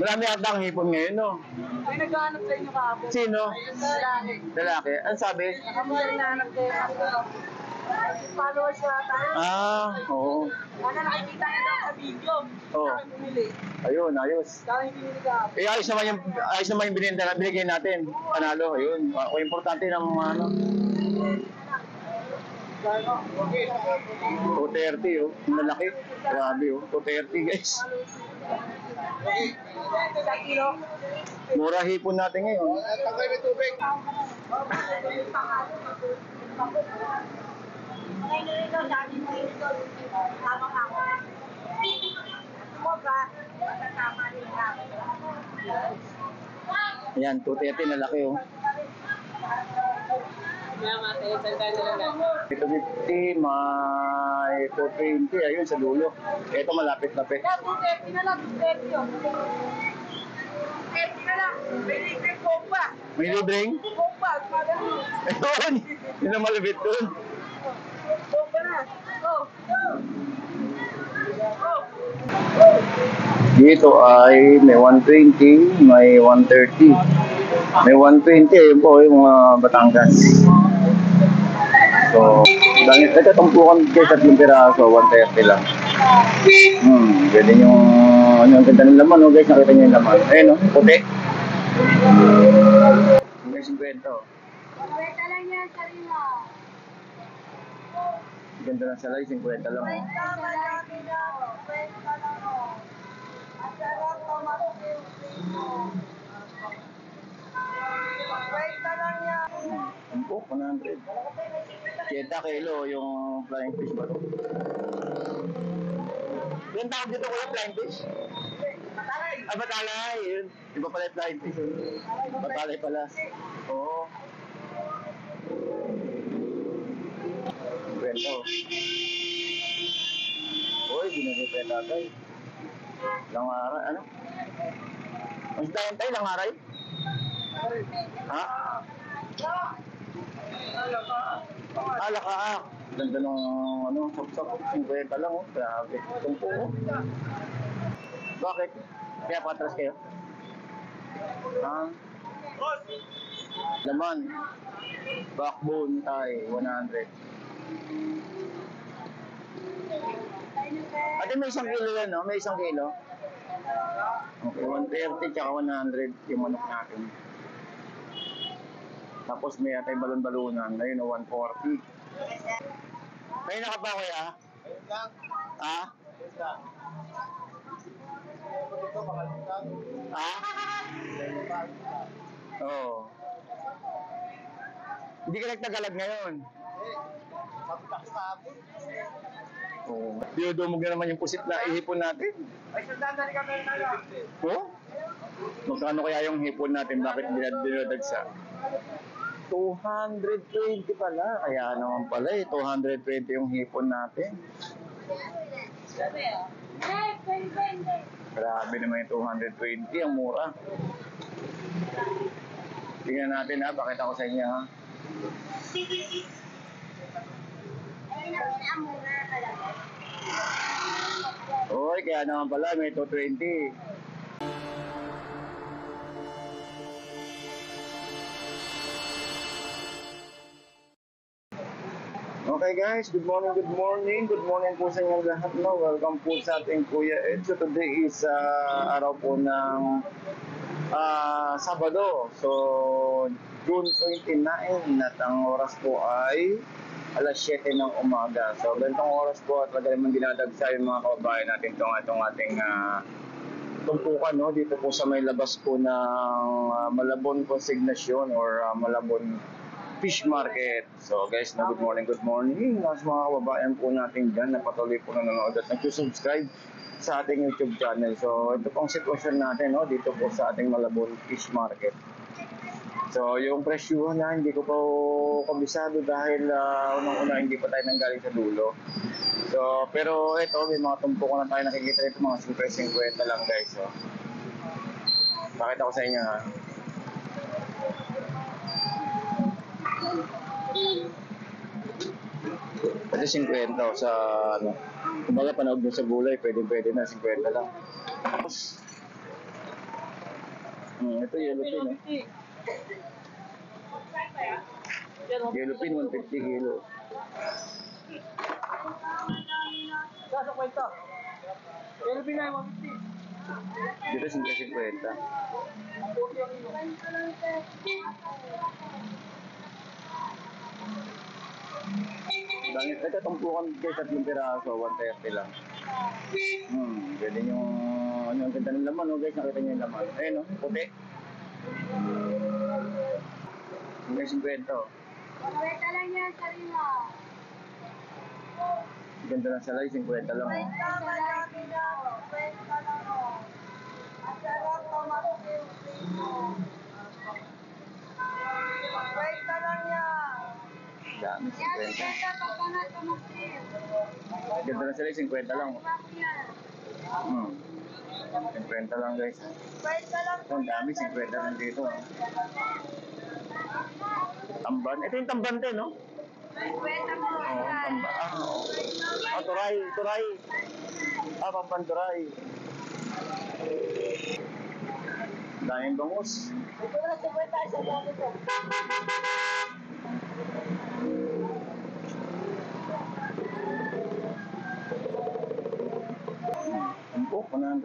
Marami ata ang hipon ngayon, no? May naghahanap sa inyo kahapon. Sino? Lalaki. Lalaki. Ano sabi? May hinahanap yung ako. Followers ko ata. Ah, oo. Ano nakikita niya daw sa video. Oo. Bumili. Ayun, ayos. Yung binili kahapon. Eh, ayos naman yung, ayos naman yung binigay, binigay natin. Panalo, ayun. O, importante ng ano. Gano? 230, oh. Ang Malaki. Grabe, oh. 230, guys. Sa kilo. Mura hipon natin ngayon. Tagay may tubig. Ayan, 230 na laki, oh. Kaya nga, tayo salita nila na. Ito 50, may 420, ayun, sa dulo. Ito malapit-lapit. Kaya 230 na lang, 230 yun. 230 na lang. May libre bomba. May libreng? Bomba, madali. Ayun, yun ang malapit dun. Bomba na. Go. Go. Dito ay may 120, may 130. May 120, ayun po yung mga Batangas. So, dahil nagkatumpukan kayo tatlong piraso, 130 lang. Hmm, pwede yung, ano, ang ganda ng laman, oh, guys, nakita niyo yung laman. Ayun, oh, puti. May 50, oh. Kwenta lang yan, Sarina. Ganda ng salay, 50 lang, oh. Ang sarap tomato pilpino. Kwenta lang. Umpo, 100. Keta kilo yung flying fish ba? Yung tawag dito kuya, flying fish? Ah, batalay. Yun. Iba pala yung flying fish. Batalay pala. Oo. Kwento. Uy, ginagipin tatay. Langaray, ano? Mas tayo tayo, langaray? Ha? Ah, lakaak. Ganda ng ano, saksak. 50 lang oh. Grabe. Tumpo oh. Bakit? Kaya patras kayo? Ha? Laman. Backbone ay 100. Ate, may isang kilo yan, no? May isang kilo. Okay, 130 tsaka 100 yung manok natin. Tapos may atay balon-balunan. Ayun, oh, 140. May naka ba kuya? Ha? Ha? Oo. Hindi ka nagtagalag ngayon. Oo. Dinudumog na naman yung pusit na ihipon natin. Ay, sandaan na kami na Oh? Magkano kaya yung hipon natin? Bakit dinad- dinadagsa? 220 pala. Kaya naman pala eh. 220 yung hipon natin. Grabe naman yung 220. Ang mura. Tingnan natin ha. Pakita ko sa inyo ha. Oy, kaya naman pala may 220. Okay guys, good morning, good morning. Good morning po sa inyong lahat. No? Welcome po sa ating Kuya Ed. So today is ah, araw po ng ah, Sabado. So June 29 at ang oras po ay alas 7 ng umaga. So ganitong oras po at talaga naman dinadagsa yung mga kababayan natin itong atong ating ah, tumpukan no dito po sa may labas po ng ah, Malabon Consignation or ah, Malabon Fish Market. So guys, na good morning, good morning. Sa mga kababayan po natin dyan na patuloy po nanonood at nag-subscribe sa ating YouTube channel. So ito pong sitwasyon natin no, dito po sa ating Malabon Fish Market. So yung presyuhan na hindi ko po kabisado dahil uh, unang-una hindi pa tayo nanggaling sa dulo. So pero ito may mga tumpukan na tayo nakikita dito mga 50-50 lang guys. So, pakita ko sa inyo ha. Pwede 50 sa ano. Kumbaga panood mo sa gulay, pwede pwede na 50 lang. Hmm, ito yellow pin. Oh. Yellow pin, 150 kilo. Sa kwenta. Pero pinay 150. Dito 50-50. Dahil ito tumpukan kayo tatlong piraso, 130 lang. Hmm, pwede nyo, ano ang ganda ng laman, no guys, nakita nyo yung laman. Ayun, no, puti. Hanggang 50, oh. Kwenta lang yan, Sarina. Ganda ng salay, 50 lang. Kwenta malaki Dami, Yan, 50. kwenta pag ka na tumatil. Ganda ng salay, 50 lang. oh. Hmm. 50 lang guys. Lang. Ang dami, 50 lang dito. oh. Tamban. Ito yung tamban din, no? Oo, oh, tamba. Ah, oo. Ah, turay, turay. Ah, pampan turay. Daming bangus. Ito na si kwenta sa dami ko. Umpo,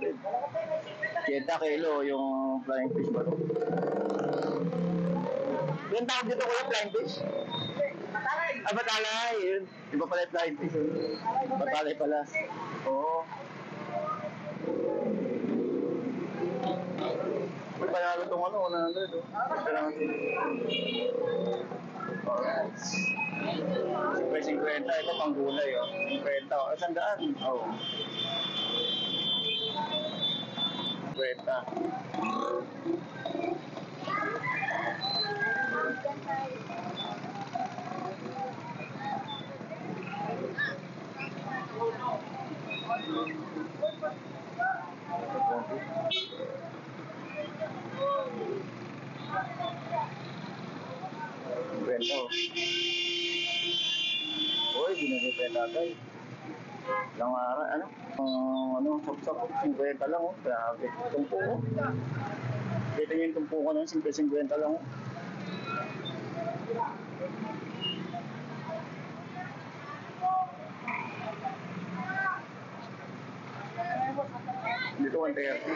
100. Keta kilo yung flying fish ba? Yung tawag dito ko yung flying fish? Ah, batalay. Yun. Iba pala yung flying fish. Batalay pala. Oo. May panalo itong ano, 100. Oh. Pero, Alright. Siyempre 50, ito pang gulay oh. 50, oh. Isang daan. Oo. Oh. 50. Kwento. Uy, binibenta tayo. Ilang ano? Ano, sap-sap, 50 lang, oh. Grabe. Tumpo, oh. Kita niyo yung tumpo ko nun, 50 lang, oh. Dito 130.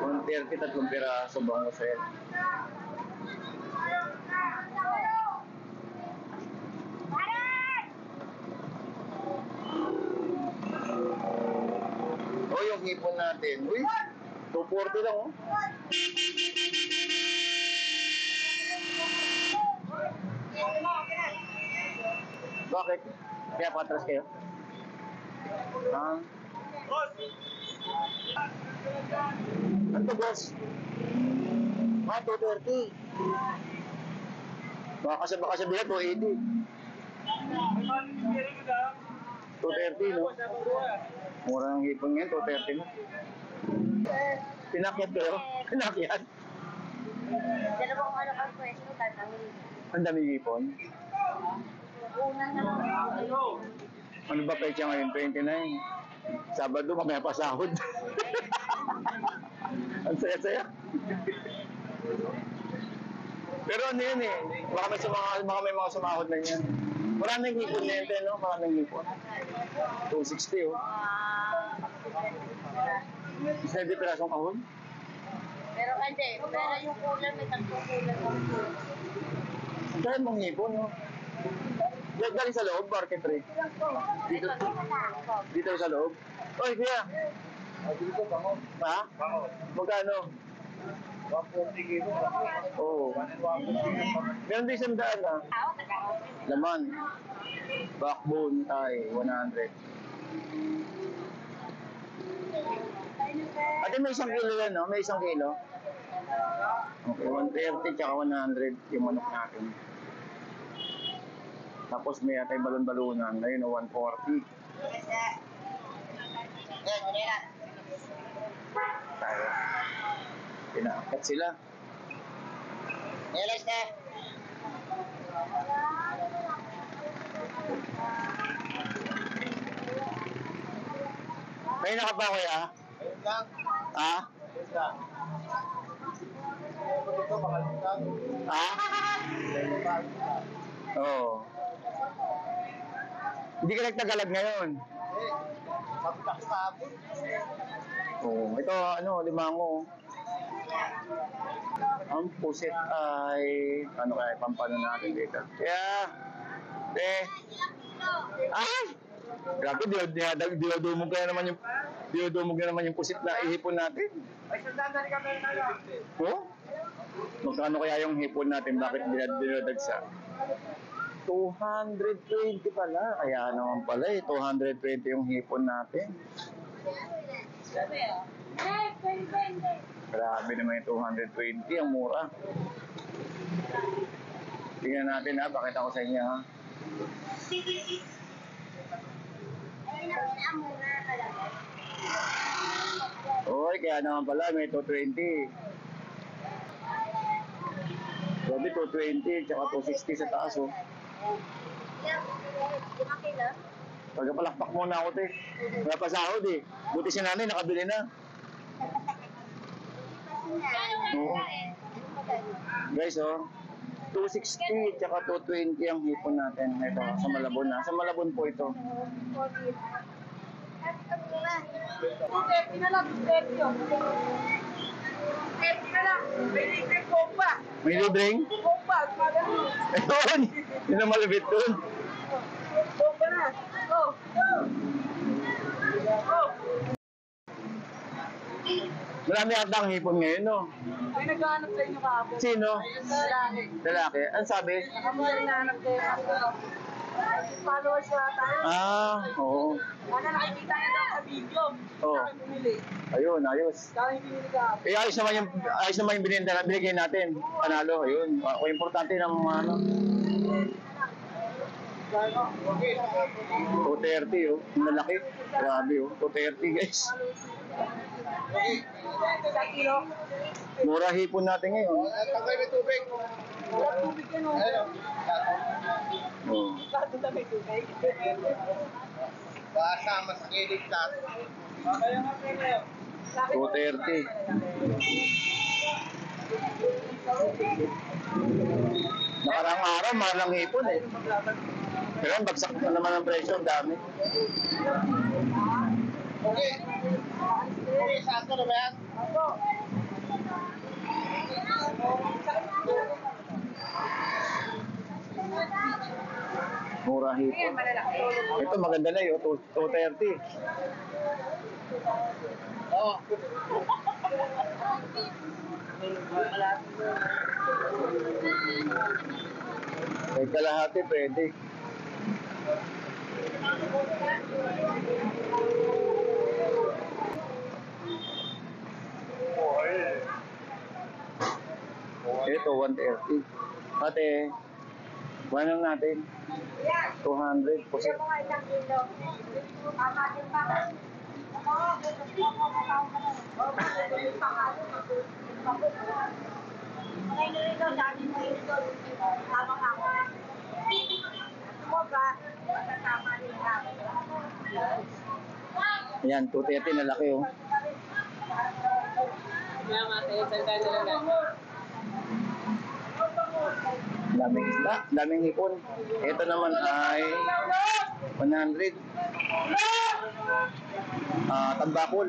130, tatlong piraso bango sa'yo. Yung hipon natin. Uy, 240 lang, oh. Bakit? Kaya patras kayo? Ah. Ano boss? Ah, 230. Baka kasi baka sabihin 280. 230, no? Mura ng hipon ngayon, 230 na. Pinakyat kayo? Pinakyat? Dalawang ano kang pwesto, tatangin. Ang daming hipon. Una na lang. Ano ba pecha ngayon? 29. Sabado, mamaya pa sahod. Ang saya-saya. Pero ano yun eh, baka may, sumaka, baka may mga sumahod na yan. Maraming hipon na yun, no? Maraming hipon. 260 oh. Ah, Isa di pirasong kahon. Pero hindi, pero yung kulang, may tatlong kulang. Ang dahil mong hipon, no? Diyan galing sa loob, market rate. Dito, dito sa loob. Oy, kuya. Dito, bangon. Ha? Bangon. Magkano? 140 kilo. Oo. Meron din isang daan, ha? Ako, taga-office. Laman. Backbone ay 100. Ate, may isang kilo yan, no? May isang kilo. Okay, 130 tsaka 100 yung manok natin. Tapos may atay balon-balunan. Ayun, no, 140. Tayo. Pinaakat sila. Realize na. May naka pa kuya? Ayun lang. Ha? Ayun lang. Ito. Ha? Oo. Hindi ka nagtagalag ngayon. Eh, pagkas sabon. Oo. Ito, ano, limango. Ang pusit ay, ano kaya, pampano natin dito. Kaya, eh, ay! Grabe, dinadumog kaya naman yung, dinadumog na naman yung pusit na ihipon natin. Ay, sandaan na kami na Oh? Magkano kaya yung hipon natin? Bakit dinad- dinadagsa? 220 pala. Kaya naman pala eh. 220 yung hipon natin. Grabe naman yung 220. Ang mura. Tingnan natin ha. Pakita ko sa inyo ha. Oy, kaya naman pala may 220. Grabe 220 tsaka 260 sa taas oh. Pagkapalakpak muna ako te. Wala pa sahod eh. Buti si nanay nakabili na. Oo. Guys oh. 260 tsaka 220 ang hipon natin. Ito, sa Malabon na. Sa Malabon po ito. May libreng? Ayun! Yun ang malapit dun. Bomba na. Go, go. Go. Marami ata ang hipon ngayon, no? May naghahanap sa inyo kahapon. Sino? Lalaki. Lalaki. Ano sabi? Nakamura hinahanap kayo. Followers na tayo. Ah, oo. Ano nakikita niyo daw sa video. Oo. Ayun, ayos. Saan binili kahapon? Eh, ayos naman yung, ayos naman yung binenta na binigay natin. Panalo, ayun. Ako importante ng mga ano. 230, oh. Malaki. Grabe, oh. 230, guys. Sa kilo. Mura hipon natin ngayon. Tagay may tubig. Wala tubig yan, oh. Oh. Bakit na may tubig? Basama sa kilig tato. Kaya nga pwede. 230. Nakarang araw, mahal ang hipon eh. Pero bagsak na naman ang presyo, ang dami. Okay. Sakto na ba yan? Mura hipon. Ito maganda na yun, 230. Oo. May kalahati, pwede. Ito, 130. Ate, ano natin? 200. Kasi Yung mga isang kilo. Tama din ba? Oo, gusto mo kasama ka na. Oo, gusto yung pangalan. Mga inulito, dati mo inulito. Tama ka ako. Mo ba? Tama din ka. Ayan, 230 na laki oh. Kaya nga, tayo salita lang. Daming isda, daming hipon. Ito naman ay 100. Ah, tambakol.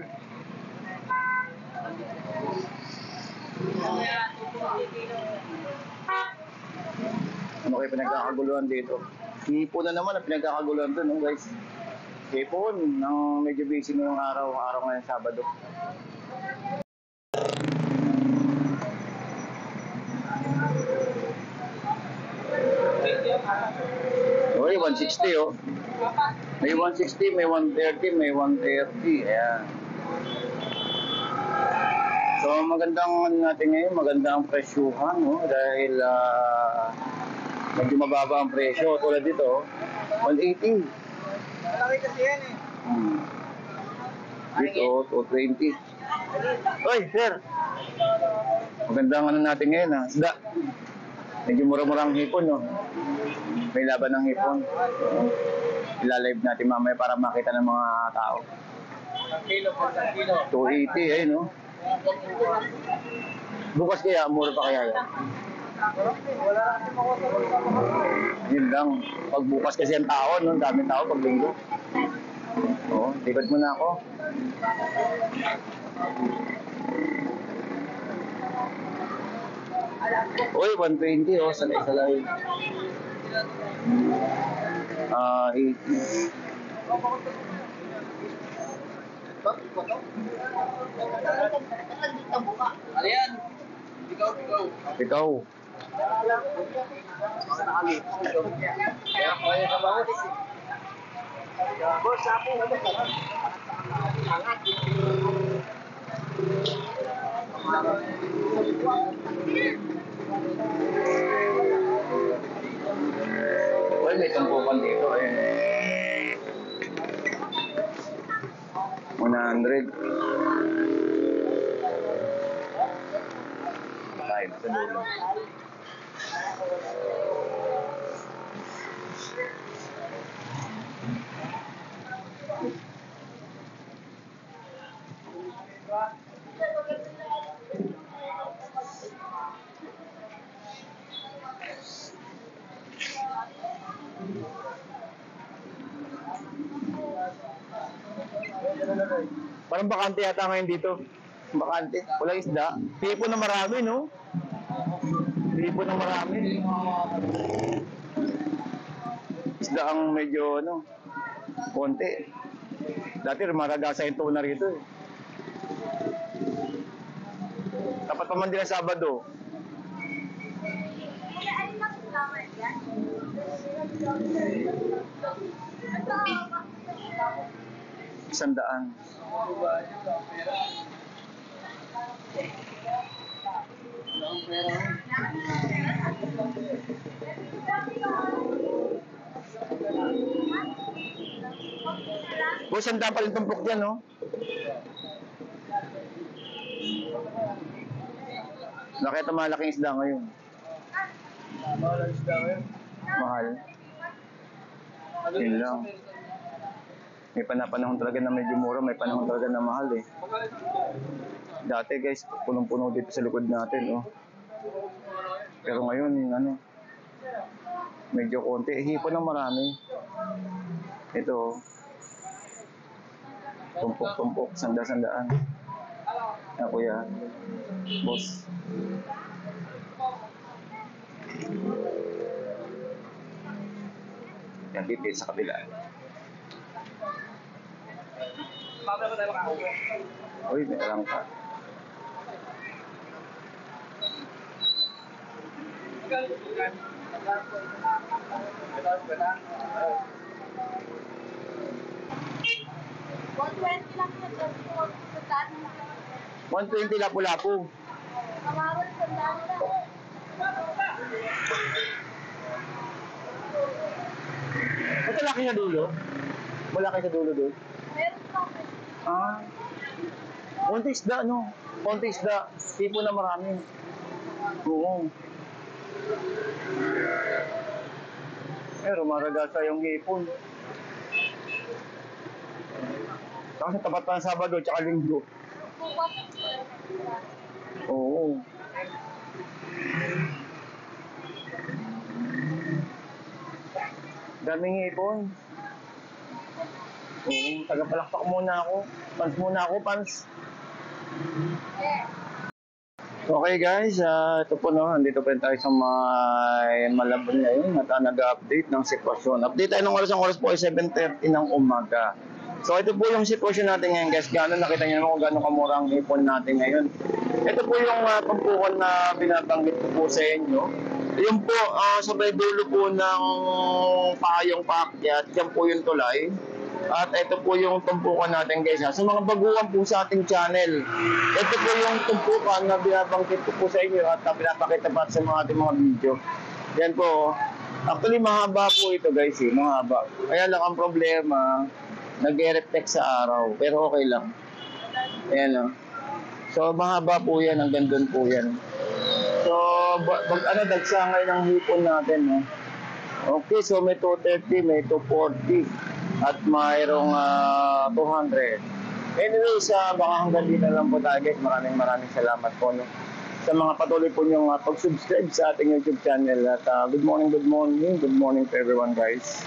Ano kayo pinagkakaguluhan dito? Hipon na naman ang pinagkakaguluhan doon, no, guys. Hipon, nang medyo busy ngayong araw, araw ngayon Sabado. Uy, 160 oh. May 160, may 130, may 130. Ayan. So, magandang ano natin ngayon, magandang presyuhan, no? Dahil ah, medyo mababa ang presyo. Tulad dito, oh, 180. Malaki kasi yan eh. Hmm. Dito, 220. Oy, sir. Magandang ano natin ngayon, ha? Isda. Medyo mura-mura ang hipon, no? May laban ng hipon. Ilalive natin mamaya para makita ng mga tao. Kilo po, kilo. 280 eh, no? Bukas kaya, mura pa kaya yan. Sa Yun lang. Pag bukas kasi ang tao, no? Daming tao pag linggo. Oo, tikot mo na ako. Uy, 120 oh, salay-salay. Ah, 80. Ano yan? Ikaw, ikaw. Ikaw. Kaya kaya 100. Five sa dulo. Parang bakante yata ngayon dito. Bakante. Walang isda. Pipo na marami, no? Pipo na marami. Isda ang medyo, ano, konti. Dati maragasa yung tuna rito eh. Dapat pa man din ang Sabado. Flower yan? Isang daan. Boss, ang pa rin tumpok dyan, no? Nakita malaking isda ngayon. Bawal ang isda ngayon. Mahal. Yun lang. May panapanahon talaga na medyo mura, may panahon talaga na mahal eh. Dati guys, punong-puno dito sa likod natin, oh. Pero ngayon, ano, medyo konti. Hipon ng marami. Ito, oh. Tumpok-tumpok, sanda-sandaan. Na kuya, boss. Yan, dito sa kabila. Mamaya pa tayo makakauwi. Uy, may alam ka. Yan? Magkano po? Magkano po na? 120 lang yung transport sa daan mo. 120 lapu-lapu. Kawawan sa daan na. Ito laki sa dulo. Malaki sa dulo doon. Meron pa. Ah. Konti isda, no? Konti isda. Tipo na marami. Oo. Pero maragasa yung hipon. Kasi tapat pa ng Sabado tsaka Linggo. Oo. Daming hipon. Oo, tagapalakpak muna ako. Pants muna ako, pants. Okay guys, ah, ito po no, andito pa rin tayo sa may Malabon ngayon at ah, nag-update ng sitwasyon. Update tayo ng oras, ang oras po ay 7.30 ng umaga. So ito po yung sitwasyon natin ngayon guys, gano'n nakita niyo naman kung gano'n kamura ang ipon natin ngayon. Ito po yung uh, pampukan na binabanggit ko po sa inyo. Yung po, ah, sa may dulo po ng payong paakyat, yan po yung tulay. At ito po yung tumpukan natin guys ha. Sa mga baguhan po sa ating channel, ito po yung tumpukan na binabanggit ko po sa inyo at uh, pinapakita pa sa mga ating mga video. Yan po. oh. Actually, mahaba po ito guys eh. Mahaba. Kaya lang ang problema, nag-reflect sa araw. Pero okay lang. Ayan o. So, mahaba po yan. Hanggang doon po yan. So, pag ano, dagsangay ng hipon natin, no? Okay, so may 230, may 240, at mayroong ah, 200. Anyways, uh, baka hanggang dito lang po tayo guys. Maraming maraming salamat po no, sa mga patuloy po niyong uh, pag-subscribe sa ating YouTube channel. At uh, good morning, good morning, good morning to everyone guys.